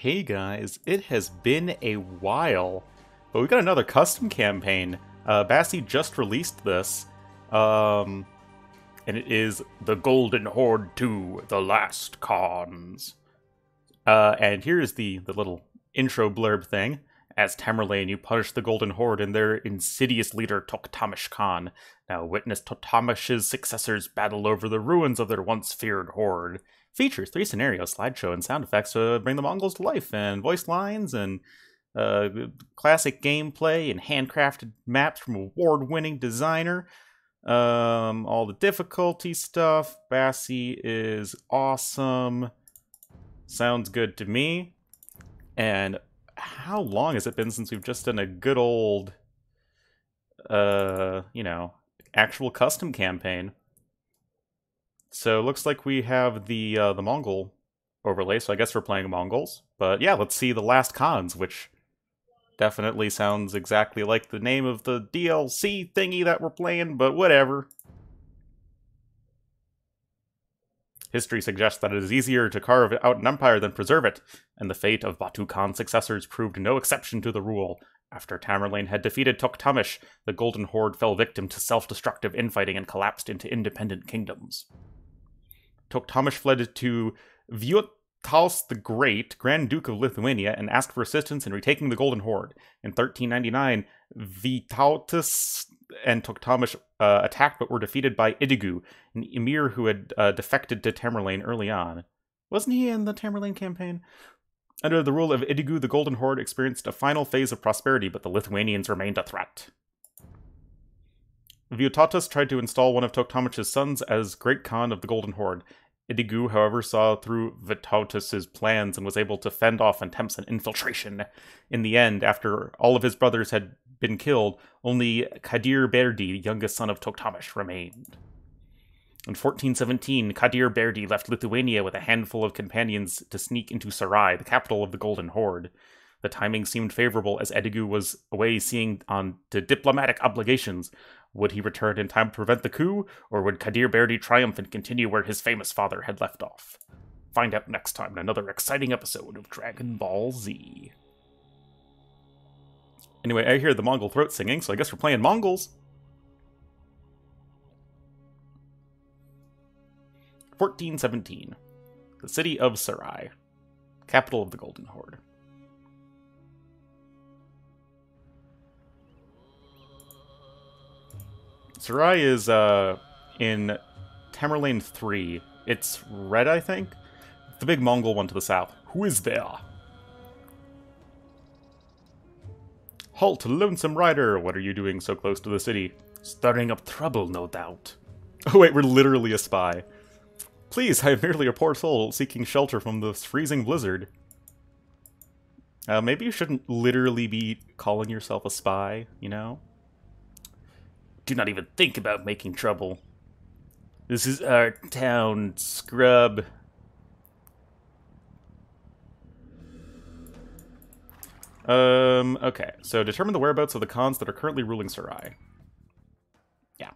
Hey guys, it has been a while, but we got another custom campaign. Uh, Bassi just released this, um, and it is The Golden Horde 2, The Last Khans. Uh, and here's the, the little intro blurb thing. As Tamerlane, you punish the Golden Horde and their insidious leader Toktamish Khan. Now witness Toktamish's successors battle over the ruins of their once feared horde features three scenarios, slideshow, and sound effects to bring the Mongols to life, and voice lines, and uh, classic gameplay, and handcrafted maps from award-winning designer. Um, all the difficulty stuff. Bassi is awesome. Sounds good to me. And how long has it been since we've just done a good old, uh, you know, actual custom campaign? So looks like we have the uh, the Mongol overlay, so I guess we're playing Mongols. But yeah, let's see the last Khans, which definitely sounds exactly like the name of the DLC thingy that we're playing, but whatever. History suggests that it is easier to carve out an empire than preserve it, and the fate of Batu Khan's successors proved no exception to the rule. After Tamerlane had defeated Tokhtamesh, the Golden Horde fell victim to self-destructive infighting and collapsed into independent kingdoms. Tokhtamesh fled to Vytautas the Great, Grand Duke of Lithuania, and asked for assistance in retaking the Golden Horde. In 1399, Vytautas and Tokhtamesh uh, attacked but were defeated by Idigu, an emir who had uh, defected to Tamerlane early on. Wasn't he in the Tamerlane campaign? Under the rule of Idigu, the Golden Horde experienced a final phase of prosperity, but the Lithuanians remained a threat. Vytautas tried to install one of Tokhtamesh's sons as Great Khan of the Golden Horde. Idigu, however, saw through Vytautas's plans and was able to fend off attempts at infiltration. In the end, after all of his brothers had been killed, only Kadir Berdi, the youngest son of Tokhtamesh, remained. In 1417, Kadir Berdi left Lithuania with a handful of companions to sneak into Sarai, the capital of the Golden Horde. The timing seemed favorable as Edigu was away seeing on to diplomatic obligations, would he return in time to prevent the coup, or would Kadir Berdi triumph and continue where his famous father had left off? Find out next time in another exciting episode of Dragon Ball Z. Anyway, I hear the Mongol throat singing, so I guess we're playing Mongols. 1417. The city of Sarai, capital of the Golden Horde. Sarai is uh, in Tamerlane 3. It's red, I think? The big Mongol one to the south. Who is there? Halt, lonesome rider! What are you doing so close to the city? Stirring up trouble, no doubt. Oh wait, we're literally a spy. Please, I am merely a poor soul seeking shelter from this freezing blizzard. Uh, maybe you shouldn't literally be calling yourself a spy, you know? Do not even think about making trouble. This is our town, scrub. Um, okay. So determine the whereabouts of the Khans that are currently ruling Sarai. Yeah.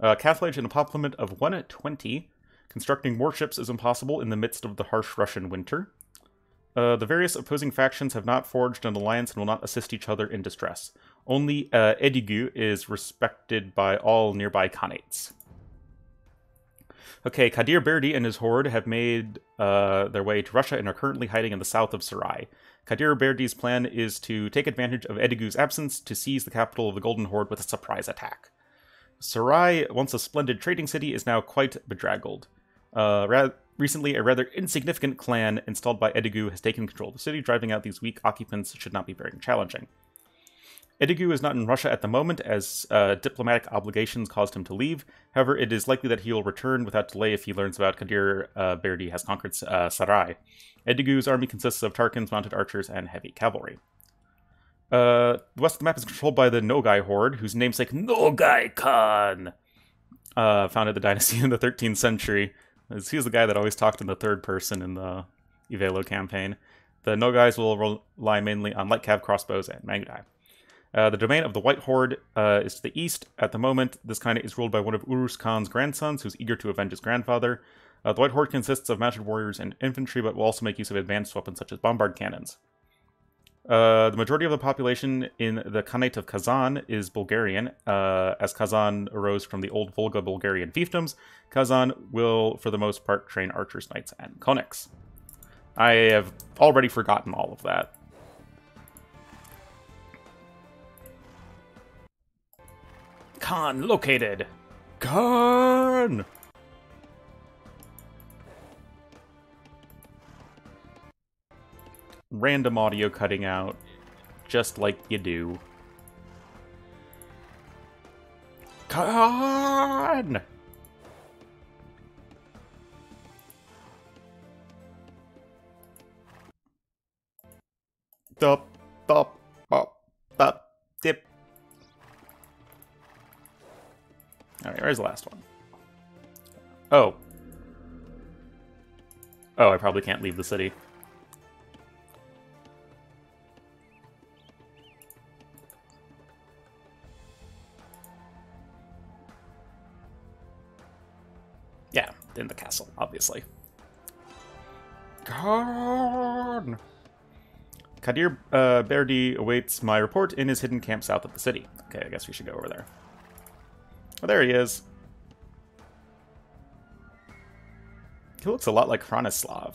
Uh, in a pop limit of 1 at 20. Constructing warships is impossible in the midst of the harsh Russian winter. Uh, the various opposing factions have not forged an alliance and will not assist each other in distress. Only uh, Edigu is respected by all nearby Khanates. Okay, Kadir Berdi and his horde have made uh, their way to Russia and are currently hiding in the south of Sarai. Kadir Berdi's plan is to take advantage of Edigu's absence to seize the capital of the Golden Horde with a surprise attack. Sarai, once a splendid trading city, is now quite bedraggled. Uh, ra- recently, a rather insignificant clan installed by Edigu has taken control of the city, driving out these weak occupants should not be very challenging. Edigu is not in Russia at the moment, as uh, diplomatic obligations caused him to leave. However, it is likely that he will return without delay if he learns about Kadir uh, Berdi has conquered uh, Sarai. Edigu's army consists of Tarkans, mounted archers, and heavy cavalry. Uh, the west of the map is controlled by the Nogai horde, whose namesake Nogai Khan uh, founded the dynasty in the 13th century. He's the guy that always talked in the third person in the Ivaylo campaign. The Nogais will rely mainly on light cav crossbows and Mangudai. Uh, the domain of the White Horde uh, is to the east. At the moment, this kind is ruled by one of Urus Khan's grandsons, who's eager to avenge his grandfather. Uh, the White Horde consists of mounted warriors and infantry, but will also make use of advanced weapons such as bombard cannons. Uh, the majority of the population in the Khanate of Kazan is Bulgarian. Uh, as Kazan arose from the old Volga Bulgarian fiefdoms, Kazan will, for the most part, train archers, knights, and konniks. I have already forgotten all of that. Khan located! Khan! Random audio cutting out, just like you do. Khan! Dop, bop, Alright, where's the last one? Oh. Oh, I probably can't leave the city. Yeah, in the castle, obviously. Khan! Kadir uh, Berdi awaits my report in his hidden camp south of the city. Okay, I guess we should go over there. Oh, there he is. He looks a lot like Hranislav.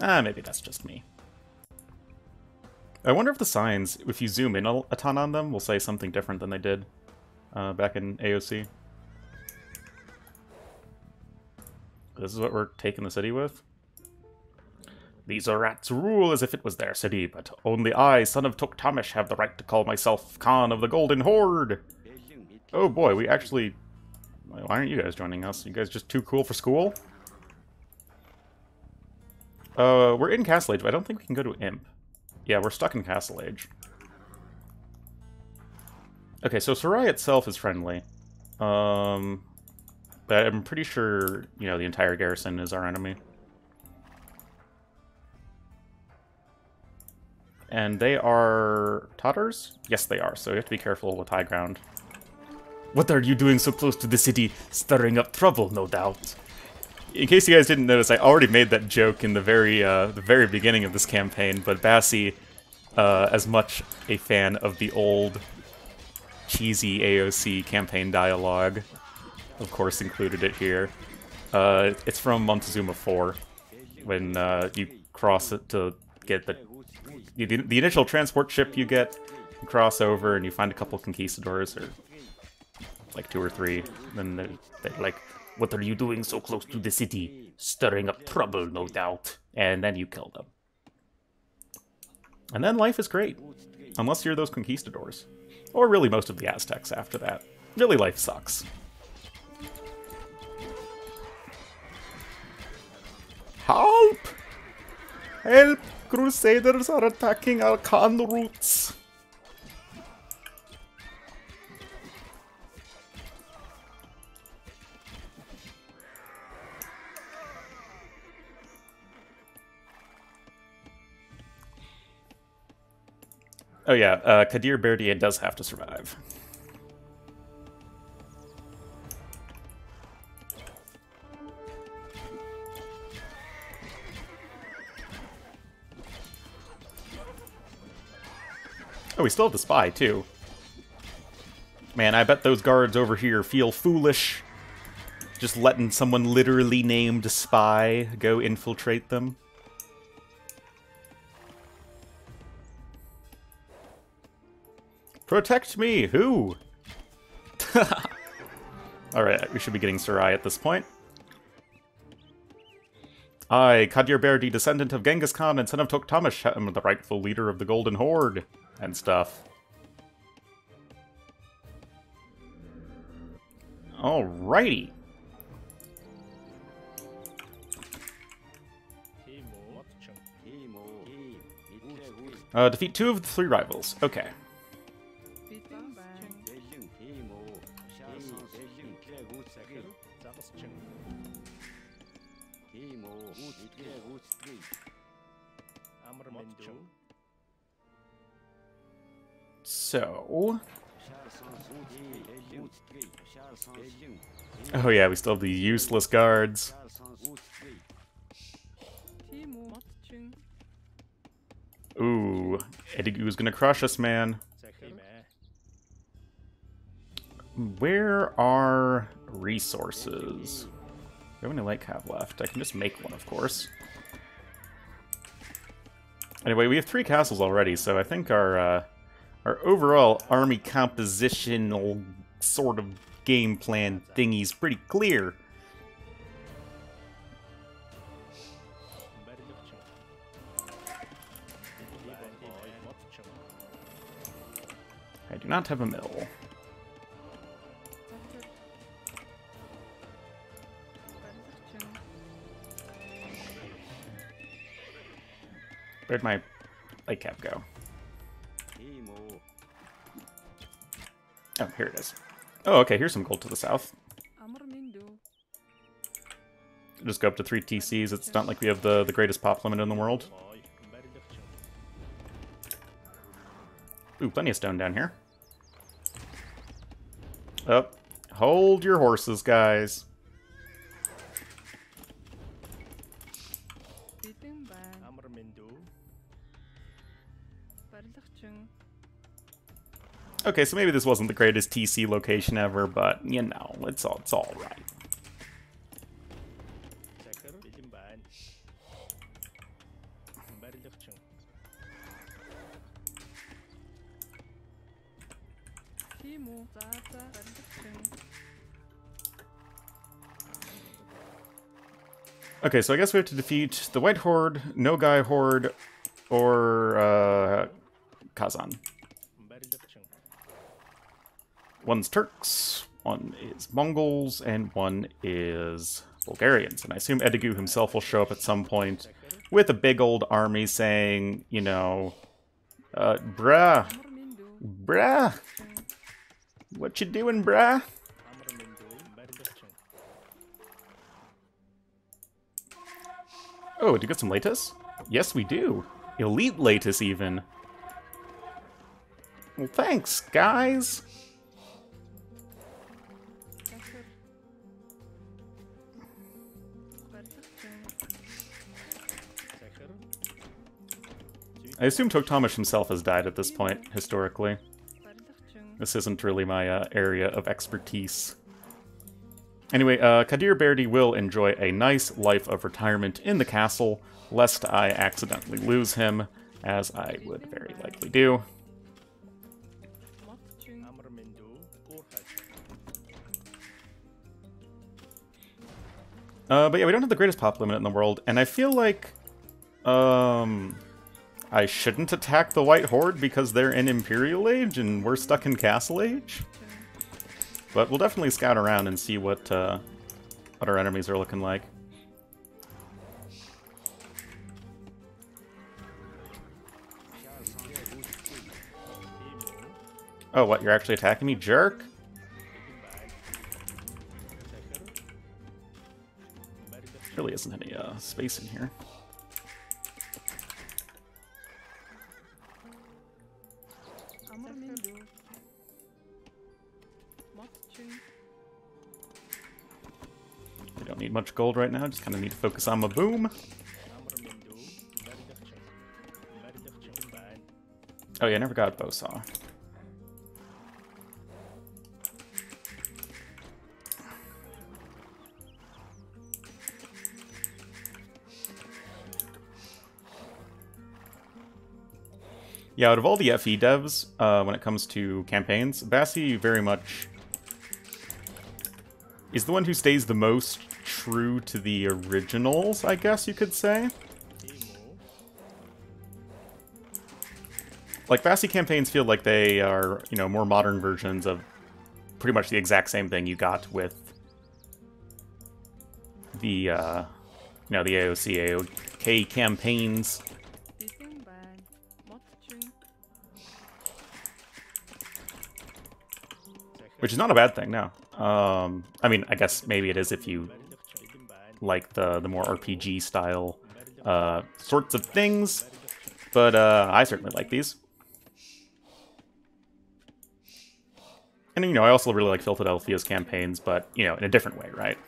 Ah, maybe that's just me. I wonder if the signs, if you zoom in a, ton on them, will say something different than they did uh, back in AOC. This is what we're taking the city with? These rats rule as if it was their city, but only I, son of Toktamish, have the right to call myself Khan of the Golden Horde. Oh boy, we actually... Why aren't you guys joining us? You guys just too cool for school? Uh, we're in Castle Age, but I don't think we can go to Imp. Yeah, we're stuck in Castle Age. Okay, so Sarai itself is friendly. Um, but I'm pretty sure, you know, the entire garrison is our enemy. And they are Tatars? Yes, they are, so you have to be careful with high ground. What are you doing so close to the city? Stirring up trouble, no doubt. In case you guys didn't notice, I already made that joke in the very uh, the very beginning of this campaign, but Bassi, uh, as much a fan of the old cheesy AOC campaign dialogue, of course included it here. Uh, it's from Montezuma 4, when uh, you cross it to get the the, initial transport ship you get, you cross over and you find a couple conquistadors, or like two or three. Then they're, they're like, what are you doing so close to the city? Stirring up trouble, no doubt. And then you kill them. And then life is great. Unless you're those conquistadors. Or really most of the Aztecs after that. Really, life sucks. Help! Help! Crusaders are attacking our routes. Oh yeah, uh, Kadir Berdier does have to survive. Oh, we still have the spy, too. Man, I bet those guards over here feel foolish. Just letting someone literally named Spy go infiltrate them. Protect me! Who? Alright, we should be getting Sarai at this point. I, Kadir Berdi, descendant of Genghis Khan and son of Toktamish, am the rightful leader of the Golden Horde and stuff. Alrighty. Uh, defeat two of the three rivals. Okay. So... Oh yeah, we still have the useless guards. Ooh, Edigu's gonna crush us, man. Where are resources? How many lake have left? I can just make one, of course. Anyway, we have three castles already, so I think our uh, our overall army compositional sort of game plan thingy's pretty clear. I do not have a mill. Where'd my light cav go? Oh, here it is. Oh, okay, here's some gold to the south. Just go up to 3 TCs. It's not like we have the, the greatest pop limit in the world. Ooh, plenty of stone down here. Up. Oh, hold your horses, guys. Okay, so maybe this wasn't the greatest TC location ever, but, you know, it's all, it's all right. Okay, so I guess we have to defeat the White Horde, Nogai Horde, or uh, Kazan. One's Turks, one is Mongols, and one is Bulgarians. And I assume Edigu himself will show up at some point with a big old army saying, you know, uh, bruh, bruh, what you doing, bruh? Oh, do you get some Leitis? Yes, we do. Elite Leitis, even. Well, thanks, guys. I assume Toktamish himself has died at this point, historically. This isn't really my uh, area of expertise. Anyway, uh, Kadir Berdi will enjoy a nice life of retirement in the castle, lest I accidentally lose him, as I would very likely do. Uh, but yeah, we don't have the greatest pop limit in the world, and I feel like... Um... I shouldn't attack the White Horde because they're in Imperial Age and we're stuck in Castle Age. But we'll definitely scout around and see what, uh, what our enemies are looking like. Oh, what, you're actually attacking me, jerk? There Really isn't any uh, space in here. Need much gold right now, just kind of need to focus on my boom. Oh yeah, I never got a bow saw. Yeah, out of all the FE devs, uh, when it comes to campaigns, Bassi very much is the one who stays the most true to the originals, I guess you could say. Like, Bassi campaigns feel like they are, you know, more modern versions of pretty much the exact same thing you got with the, uh, you know, the AOC, AOK campaigns. Which is not a bad thing, no. Um, I mean, I guess maybe it is if you like the, the more RPG style uh, sorts of things, but uh, I certainly like these. And, you know, I also really like Philadelphia's campaigns, but, you know, in a different way, right?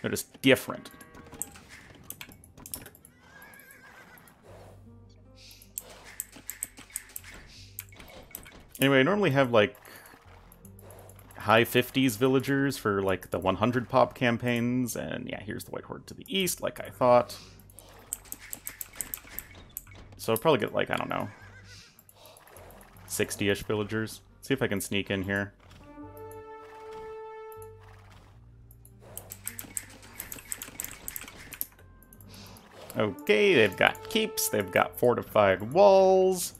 They're just different. Anyway, I normally have, like, high 50s villagers for, like, the 100 pop campaigns, and yeah, here's the White Horde to the east, like I thought. So I'll probably get, like, I don't know, 60-ish villagers. See if I can sneak in here. Okay, they've got keeps, they've got fortified walls,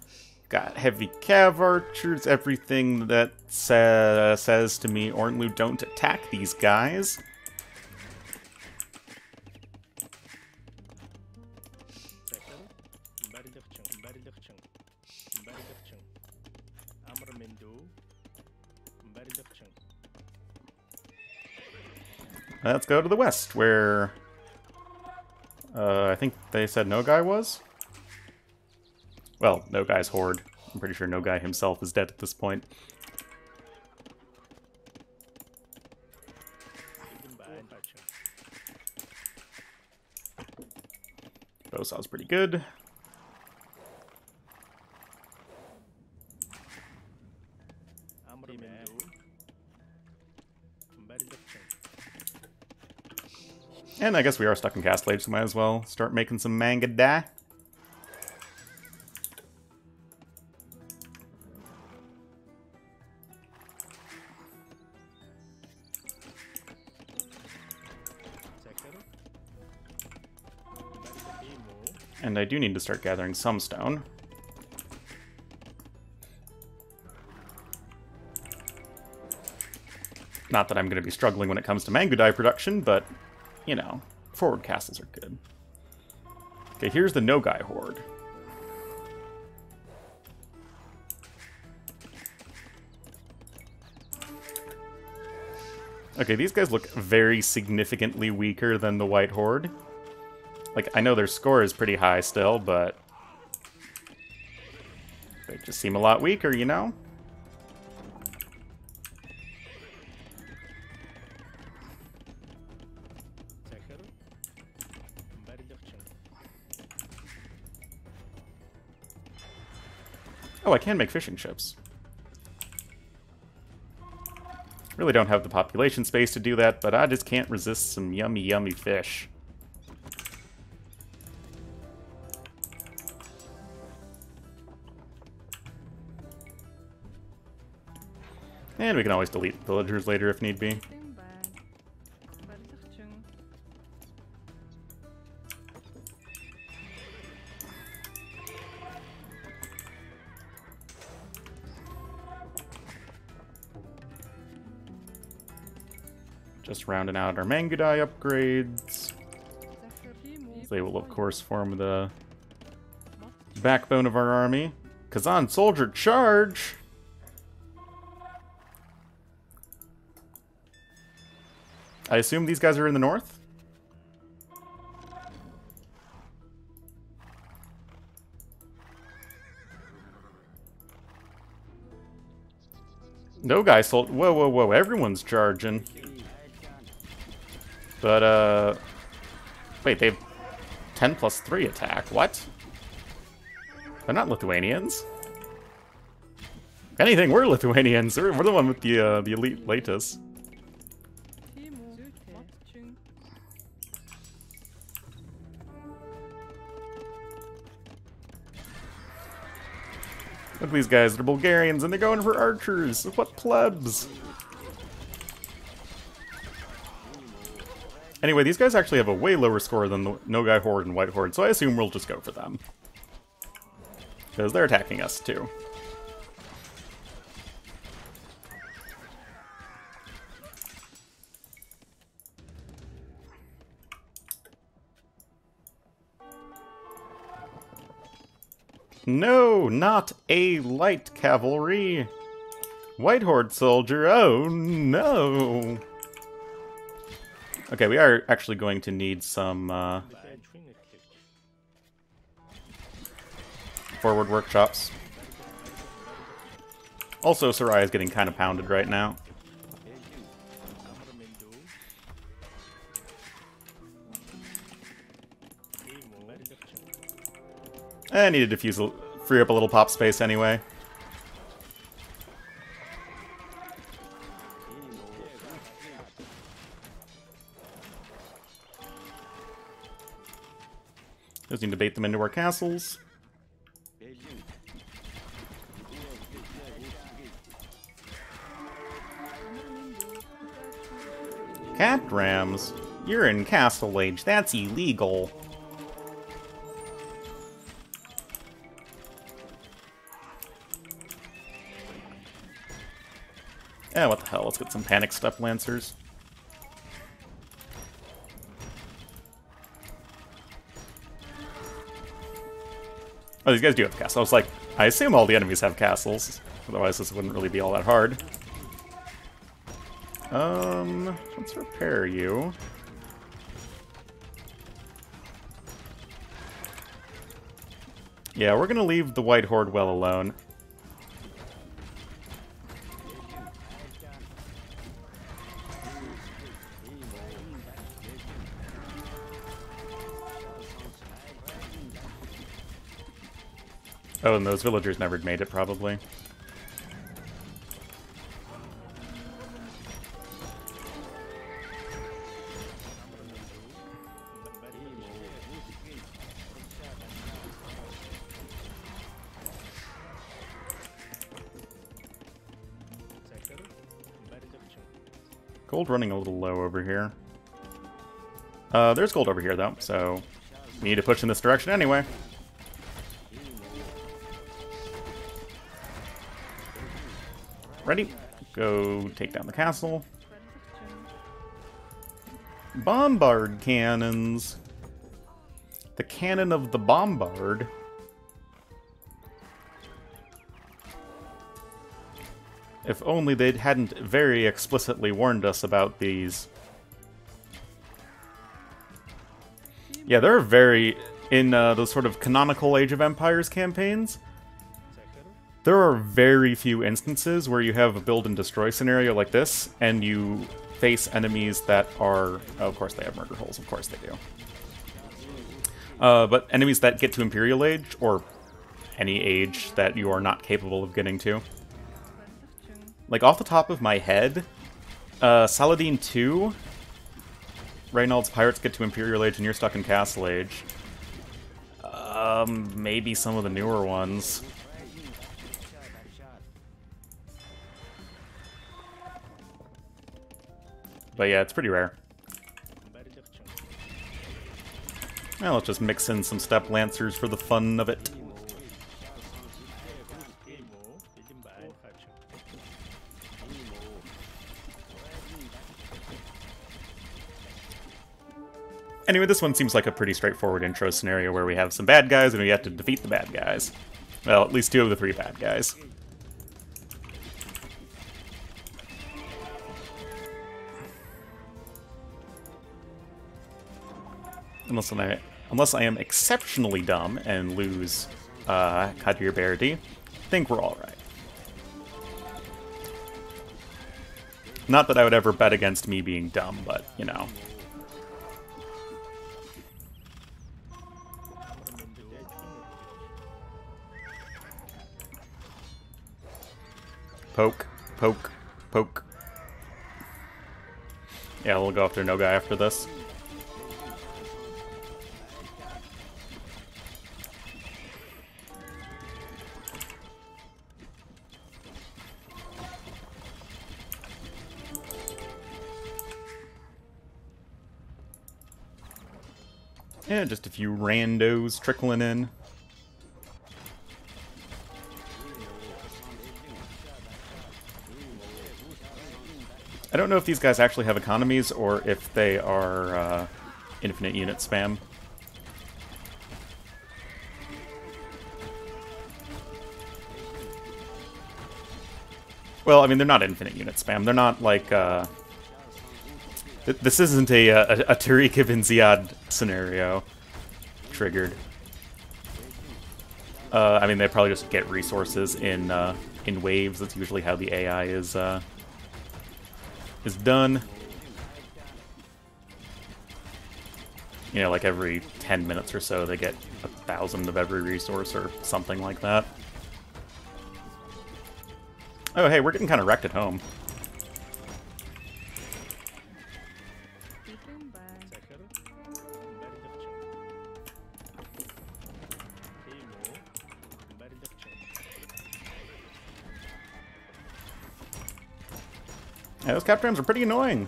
got heavy cav archers, everything that sa says to me, Ornlu, don't attack these guys. Let's go to the west, where uh, I think they said Nogai was? Well, Nogai's horde. I'm pretty sure No Guy himself is dead at this point. Bosaw's pretty good. And I guess we are stuck in Castle Age, so might as well start making some Mangudai. And I do need to start gathering some stone. Not that I'm going to be struggling when it comes to Mangudai production, but you know, forward castles are good. Okay, here's the Nogai Horde. Okay, these guys look very significantly weaker than the White Horde. Like, I know their score is pretty high still, but... They just seem a lot weaker, you know? Oh, I can make fishing ships. Really don't have the population space to do that, but I just can't resist some yummy, yummy fish. And we can always delete villagers later if need be. Just rounding out our Mangudai upgrades. They will, of course, form the backbone of our army. Kazan Soldier Charge! I assume these guys are in the north? Nogai sold. Whoa, whoa, whoa! Everyone's charging. But, uh... Wait, they have 10 plus 3 attack. What? They're not Lithuanians. If anything, we're Lithuanians. We're, we're the one with the, uh, the elite Leitis. Look at these guys, they're Bulgarians and they're going for archers. What plebs? Anyway, these guys actually have a way lower score than the Nogai Horde and White Horde, so I assume we'll just go for them. Because they're attacking us, too. No, not a light cavalry. White Horde soldier, oh no. Okay, we are actually going to need some uh, forward workshops. Also, Sarai is getting kind of pounded right now. I need to defuse, free up a little pop space anyway. Just need to bait them into our castles. Capped Rams? You're in Castle Age. That's illegal. Get some Panic Steppe Lancers. Oh, these guys do have castles. I was like, I assume all the enemies have castles. Otherwise this wouldn't really be all that hard. Um, let's repair you. Yeah, we're gonna leave the White Horde well alone. Oh, and those villagers never made it, probably. Gold running a little low over here. Uh, there's gold over here, though, so we need to push in this direction anyway. Ready? Go take down the castle. Bombard cannons. The cannon of the bombard. If only they hadn't very explicitly warned us about these. Yeah, they're very... In uh, those sort of canonical Age of Empires campaigns, there are very few instances where you have a build and destroy scenario like this, and you face enemies that are... Oh, of course they have murder holes, of course they do. Uh, but enemies that get to Imperial Age, or any age that you are not capable of getting to. Like, off the top of my head, uh, Saladin 2, Reynald's pirates get to Imperial Age and you're stuck in Castle Age. Um, maybe some of the newer ones. But yeah, it's pretty rare. Now let's just mix in some Steppe Lancers for the fun of it. Anyway, this one seems like a pretty straightforward intro scenario where we have some bad guys and we have to defeat the bad guys. Well, at least two of the three bad guys. Unless I, unless I am exceptionally dumb and lose uh, Kadir Berdi, I think we're alright. Not that I would ever bet against me being dumb, but, you know. Poke, poke, poke. Yeah, we'll go after Nogai after this. Just a few randos trickling in. I don't know if these guys actually have economies or if they are uh, infinite unit spam. Well, I mean, they're not infinite unit spam. They're not like, uh, this isn't a, a, a Tariq ibn Ziyad scenario triggered. Uh, I mean, they probably just get resources in uh, in waves. That's usually how the AI is uh, is done. You know, like every 10 minutes or so, they get a thousand of every resource or something like that. Oh, hey, we're getting kind of wrecked at home. Those capped rams are pretty annoying.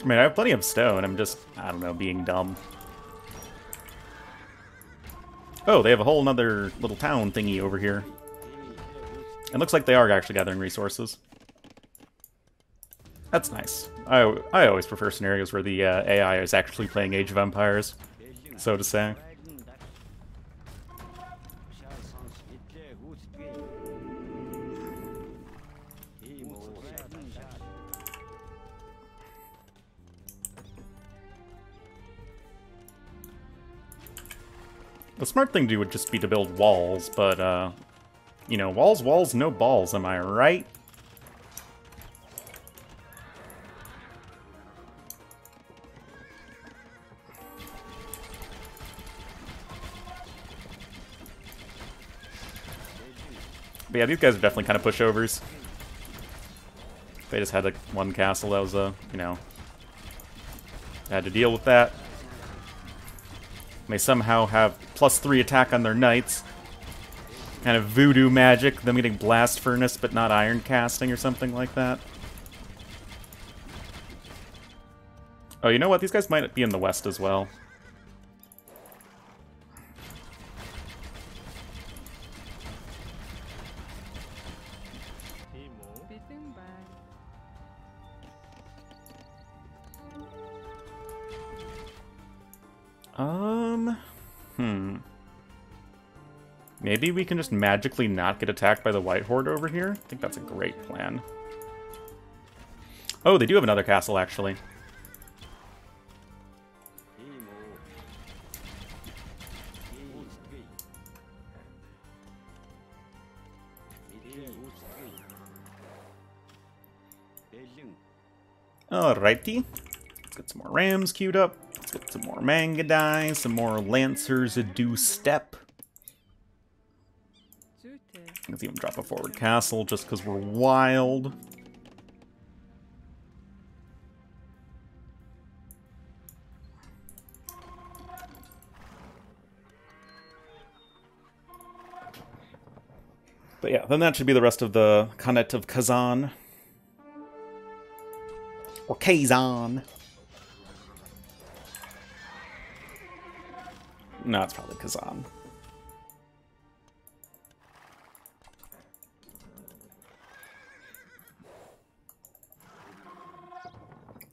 I mean, I have plenty of stone. I'm just, I don't know, being dumb. Oh, they have a whole nother little town thingy over here. It looks like they are actually gathering resources. That's nice. I, I always prefer scenarios where the uh, AI is actually playing Age of Empires, so to say. The smart thing to do would just be to build walls, but, uh, you know, walls, walls, no balls, am I right? But yeah, these guys are definitely kind of pushovers. They just had like one castle that was a, uh, you know, had to deal with that may somehow have plus three attack on their knights. Kind of voodoo magic, them getting blast furnace but not iron casting or something like that. Oh, you know what? These guys might be in the west as well. Hmm. Maybe we can just magically not get attacked by the White Horde over here? I think that's a great plan. Oh, they do have another castle, actually. Alrighty. Let's get some more rams queued up. Some more Mangudai, some more Lancers a do step. Let's even drop a forward castle just because we're wild. But yeah, then that should be the rest of the Khanate of Kazan. Or Kazan. No, it's probably Kazan.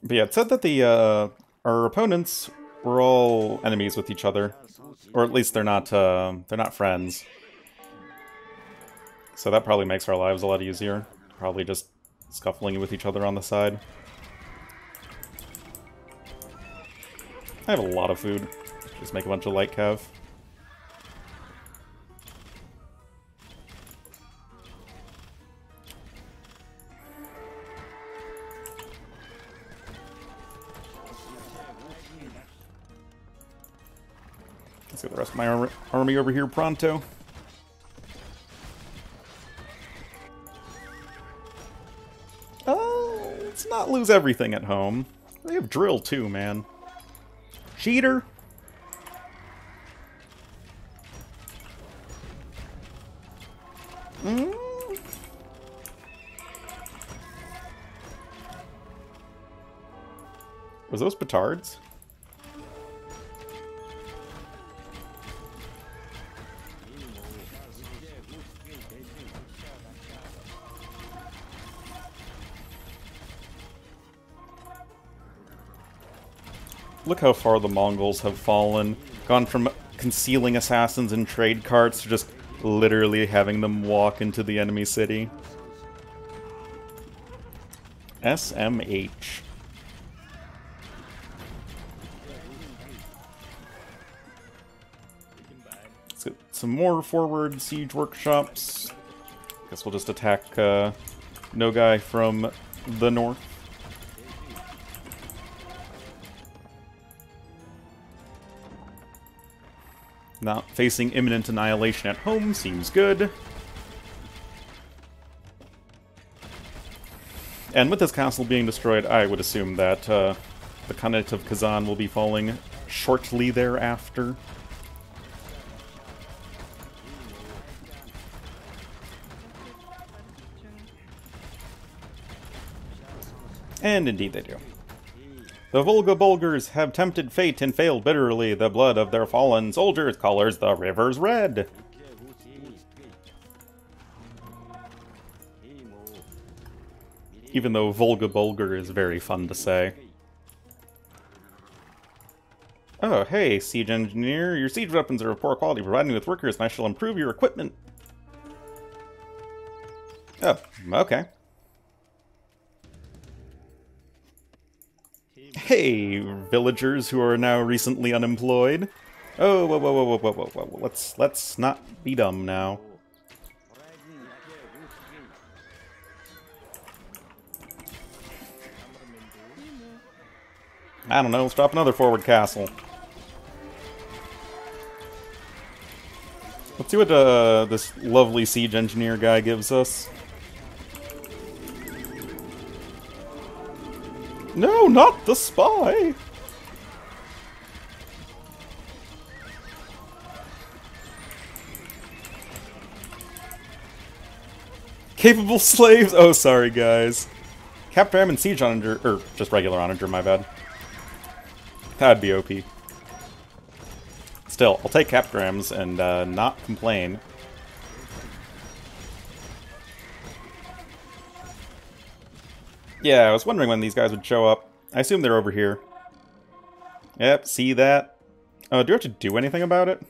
But yeah, it said that the uh, our opponents were all enemies with each other, or at least they're not uh, they're not friends. So that probably makes our lives a lot easier. Probably just scuffling with each other on the side. I have a lot of food. Just make a bunch of light cav. Let's get the rest of my ar army over here pronto. Oh, let's not lose everything at home. They have drill too, man. Cheater! Petards? Look how far the Mongols have fallen. Gone from concealing assassins in trade carts to just literally having them walk into the enemy city. SMH. Some more forward siege workshops. Guess we'll just attack uh, guy from the north. Not facing imminent annihilation at home seems good. And with this castle being destroyed, I would assume that uh, the Khanate of Kazan will be falling shortly thereafter. And indeed they do. The Volga Bulgars have tempted fate and failed bitterly. The blood of their fallen soldiers colors the rivers red. Even though Volga Bulgar is very fun to say. Oh, hey, siege engineer. Your siege weapons are of poor quality. Provide me with workers and I shall improve your equipment. Oh, okay. Hey, villagers who are now recently unemployed. Oh, whoa, whoa, whoa, whoa, whoa, whoa, whoa. Let's, let's not be dumb now. I don't know, let's drop another forward castle. Let's see what uh, this lovely siege engineer guy gives us. No, not the spy! Capable slaves? Oh, sorry, guys. Cap and Siege Onager, or just regular Onager, my bad. That'd be OP. Still, I'll take Capped Rams and uh, not complain. Yeah, I was wondering when these guys would show up. I assume they're over here. Yep, see that? Oh, do I have to do anything about it?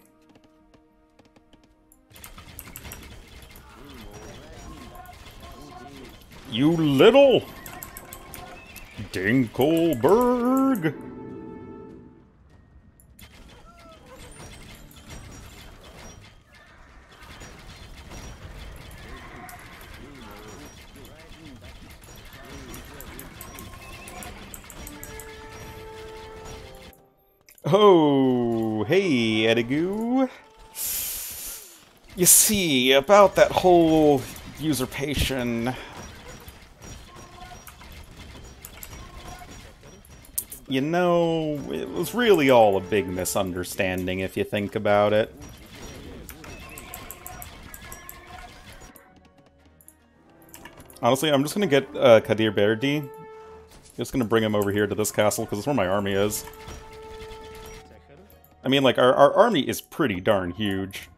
You little... Dinkelberg! Oh, hey, Edigu. You see, about that whole usurpation... You know, it was really all a big misunderstanding if you think about it. Honestly, I'm just gonna get uh, Kadir Berdi. Just gonna bring him over here to this castle, because it's where my army is. I mean, like, our, our army is pretty darn huge.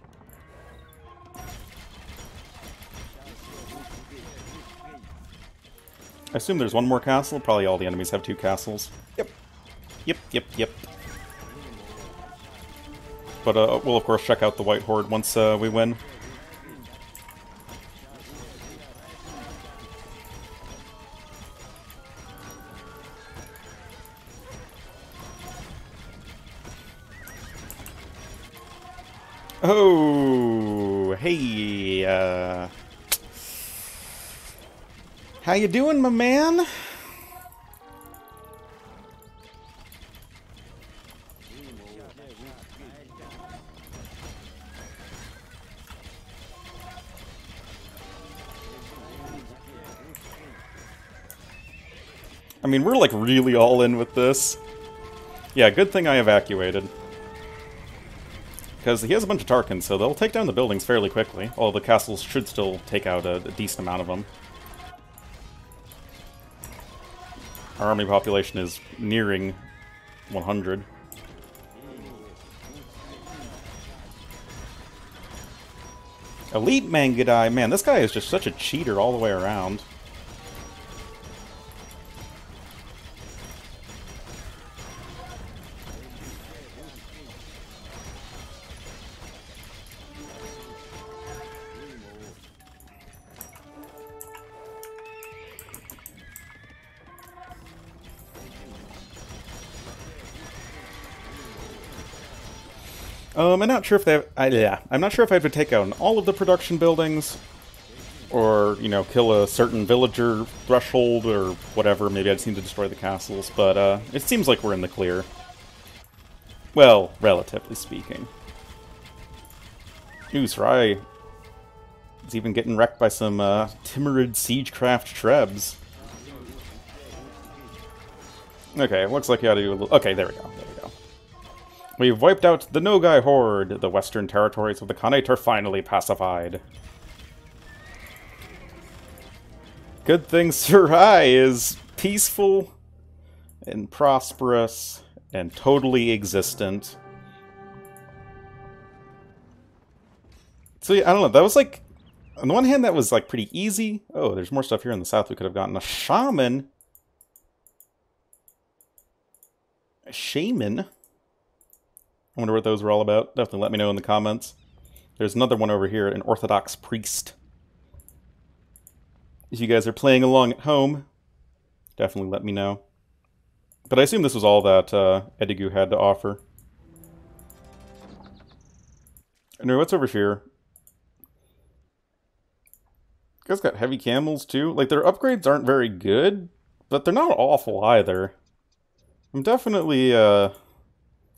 I assume there's one more castle. Probably all the enemies have two castles. Yep. Yep, yep, yep. But uh, we'll, of course, check out the White Horde once uh, we win. How you doing, my man? I mean, we're like really all in with this. Yeah, good thing I evacuated. Because he has a bunch of Tarkans, so they'll take down the buildings fairly quickly. Although the castles should still take out a, a decent amount of them. Our army population is nearing 100. Elite Mangudai. Man, this guy is just such a cheater all the way around. Um, I'm not sure if they. Have, I, yeah, I'm not sure if I would take out all of the production buildings, or you know, kill a certain villager threshold or whatever. Maybe I just need to destroy the castles. But uh, it seems like we're in the clear. Well, relatively speaking. Ooh, Sarai is even getting wrecked by some uh, Timurid Siegecraft Trebs. Okay, looks like you ought to do a little... Okay, there we go. There we go. We've wiped out the Nogai Horde. The western territories of the Khanate are finally pacified. Good thing Sarai is peaceful and prosperous and totally existent. So yeah, I don't know. That was like, on the one hand, that was like pretty easy. Oh, there's more stuff here in the south we could have gotten. A shaman shaman. I wonder what those were all about. Definitely let me know in the comments. There's another one over here, an Orthodox priest. If you guys are playing along at home, definitely let me know. But I assume this was all that uh, Edigu had to offer. Anyway, what's over here? You guys got heavy camels too? Like, their upgrades aren't very good, but they're not awful either. I'm definitely uh,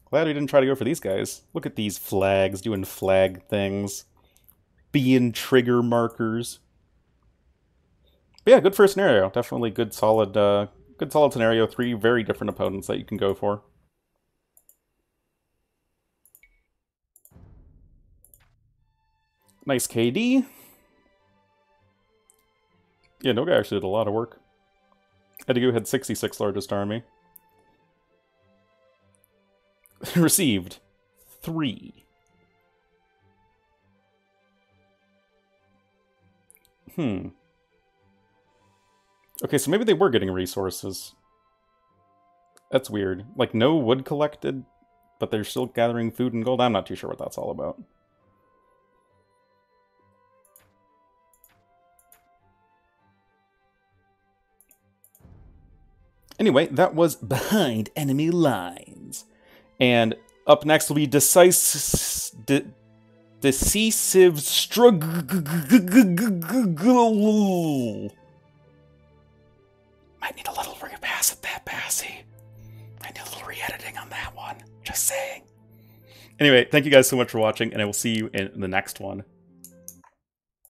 glad we didn't try to go for these guys. Look at these flags doing flag things. Being trigger markers. But yeah, good first scenario. Definitely good solid uh, good solid scenario. Three very different opponents that you can go for. Nice KD. Yeah, Nogai actually did a lot of work. Edigu had 66 largest army. received three. Hmm. Okay, so maybe they were getting resources. That's weird. Like, no wood collected, but they're still gathering food and gold? I'm not too sure what that's all about. Anyway, that was Behind Enemy Lines. And up next will be decisive, de decisive struggle. Might need a little repass at that, Bassi. I need a little re-editing on that one. Just saying. Anyway, thank you guys so much for watching, and I will see you in the next one.